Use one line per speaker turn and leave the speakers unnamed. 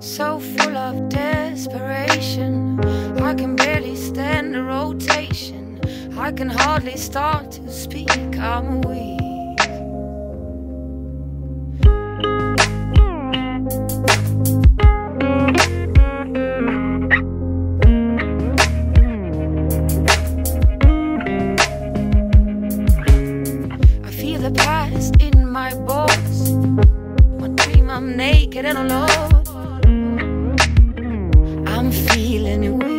So full of desperation, I can barely stand the rotation. I can hardly start to speak. I'm weak. I feel the past in my bones. Dream, I'm naked and alone. Feeling weak.